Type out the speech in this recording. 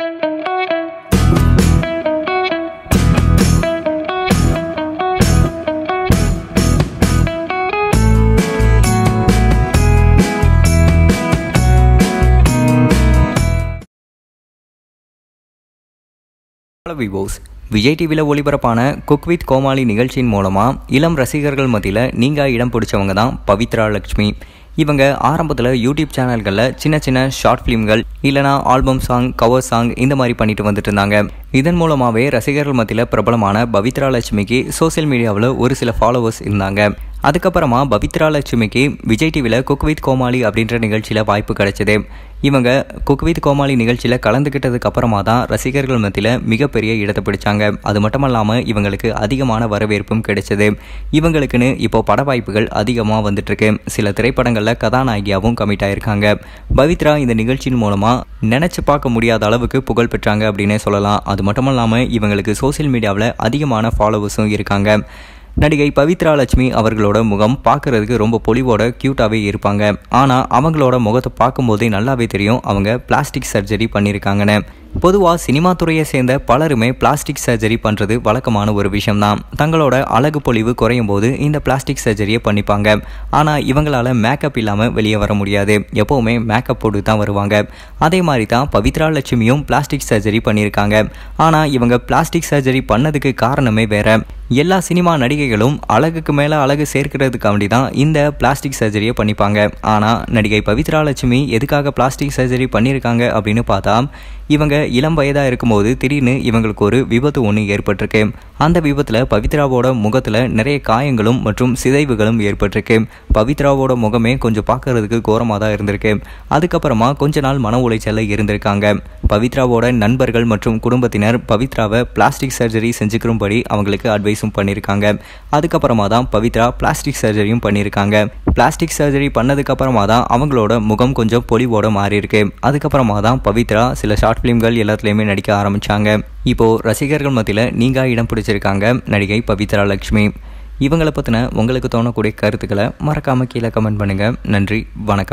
Hello விவோஸ் Vijay டிவியில் ஒளிபரப்பான cook with கோமாளி நிகழ்ச்சியின் மூலமாக இளம் ரசிகர்கள் மத்தியில் நீங்கள் இடம் பிடிச்சவங்க தான் பவித்ரா லக்ஷ்மி. இவங்க ஆரம்பத்தில் யூடியூப் சேனல்களில் சின்ன சின்ன ஷார்ட் ஃபிலிம்கள் இல்லைனா ஆல்பம் சாங் கவர் சாங் இந்த மாதிரி பண்ணிட்டு வந்துட்டு இருந்தாங்க இதன் மூலமாகவே ரசிகர்கள் மத்தியில் பிரபலமான பவித்ரா லட்சுமிக்கு சோசியல் மீடியாவில் ஒரு சில ஃபாலோவர்ஸ் இருந்தாங்க. அதுக்கப்புறமா பவித்ரா லட்சுமிக்கு விஜய் டிவியில் குக் வித் கோமாளி அப்படின்ற நிகழ்ச்சியில் வாய்ப்பு கிடைச்சது. இவங்க குக் வித் கோமாளி நிகழ்ச்சியில் கலந்துக்கிட்டதுக்கு அப்புறமா தான் ரசிகர்கள் மத்தியில் மிகப்பெரிய இடத்தை பிடிச்சாங்க. அது மட்டும் இல்லாமல் இவங்களுக்கு அதிகமான வரவேற்பும் கிடைச்சது. இவங்களுக்குன்னு இப்போ பட வாய்ப்புகள் அதிகமாக வந்துட்டுருக்கு. சில திரைப்படங்களில் கதாநாயகியாகவும் கமிட் ஆயிருக்காங்க. பவித்ரா இந்த நிகழ்ச்சியின் மூலமாக நினச்சி பார்க்க முடியாத அளவுக்கு புகழ் பெற்றாங்க அப்படின்னே சொல்லலாம். அது மட்டும் இல்லாமல் இவங்களுக்கு சோசியல் மீடியாவில் அதிகமான ஃபாலோவர்ஸும் இருக்காங்க. நடிகை பவித்ரா லட்சுமி அவர்களோட முகம் பார்க்கறதுக்கு ரொம்ப பொலிவோட க்யூட்டாகவே இருப்பாங்க. ஆனால் அவங்களோட முகத்தை பார்க்கும்போதே நல்லாவே தெரியும். அவங்க பிளாஸ்டிக் சர்ஜரி பண்ணியிருக்காங்கன்னு பொதுவாக சினிமா துறையை சேர்ந்த பலருமே பிளாஸ்டிக் சர்ஜரி பண்ணுறது வழக்கமான ஒரு விஷயம்தான். தங்களோட அழகு பொலிவு குறையும் போது இந்த பிளாஸ்டிக் சர்ஜரியை பண்ணிப்பாங்க. ஆனால் இவங்களால மேக்கப் இல்லாமல் வெளியே வர முடியாது. எப்போவுமே மேக்கப் போட்டு தான் வருவாங்க. அதே மாதிரி தான் பவித்ரா லட்சுமியும் பிளாஸ்டிக் சர்ஜரி பண்ணியிருக்காங்க. ஆனால் இவங்க பிளாஸ்டிக் சர்ஜரி பண்ணதுக்கு காரணமே வேற. எல்லா சினிமா நடிகைகளும் அழகுக்கு மேலே அழகு சேர்க்கிறதுக்காண்டி தான் இந்த பிளாஸ்டிக் சர்ஜரியை பண்ணிப்பாங்க. ஆனால் நடிகை பவித்ரா லட்சுமி எதுக்காக பிளாஸ்டிக் சர்ஜரி பண்ணியிருக்காங்க அப்படின்னு பார்த்தா இவங்க இளம் வயதாக இருக்கும்போது திடீர்னு இவங்களுக்கு ஒரு விபத்து ஒன்று ஏற்பட்டிருக்கு. அந்த விபத்தில் பவித்ராவோட முகத்தில் நிறைய காயங்களும் மற்றும் சிதைவுகளும் ஏற்பட்டிருக்கு. பவித்ராவோட முகமே கொஞ்சம் பார்க்கறதுக்கு கோரமாக தான் இருந்திருக்கு. அதுக்கப்புறமா கொஞ்ச நாள் மன உளைச்சலில் இருந்திருக்காங்க. பவித்ராவோட நண்பர்கள் மற்றும் குடும்பத்தினர் பவித்ராவை பிளாஸ்டிக் சர்ஜரி செஞ்சுக்கிறபடி அவங்களுக்கு அட்வைஸும் பண்ணியிருக்காங்க அதுக்கப்புறமா தான் பவித்ரா பிளாஸ்டிக் சர்ஜரியும் பண்ணியிருக்காங்க பிளாஸ்டிக் சர்ஜரி பண்ணதுக்கப்புறமா தான் அவங்களோட முகம் கொஞ்சம் பொலிவோட மாறி இருக்கு அதுக்கப்புறமா தான் பவித்ரா சில ஷார்ட் ஃபிலிம்கள் எல்லாத்துலேயுமே நடிக்க ஆரம்பித்தாங்க இப்போது ரசிகர்கள் மத்தியில் நீங்கள் இடம் பிடிச்சிருக்காங்க நடிகை பவித்ரா லக்ஷ்மி. இவங்களை பற்றின உங்களுக்கு தோணக்கூடிய கருத்துக்களை மறக்காமல் கீழே கமெண்ட் பண்ணுங்கள் நன்றி வணக்கம்.